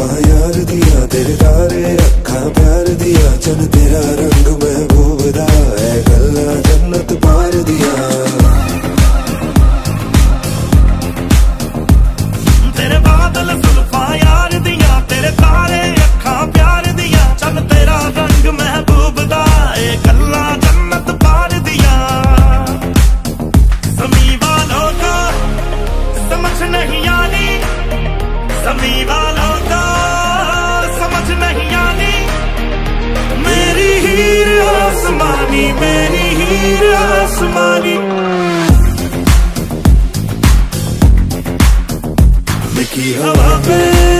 ਸੋਹਣਾ ਯਾਰ ਦੀਆਂ ਤੇਰੇ ਤਾਰੇ ਅੱਖਾਂ ਪਿਆਰ ਦੀਆਂ ਚੰਨ ਤੇਰਾ ਰੰਗ मेरी हीर आसमानी। लिखी हवा पे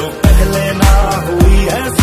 जो पहले ना हुई है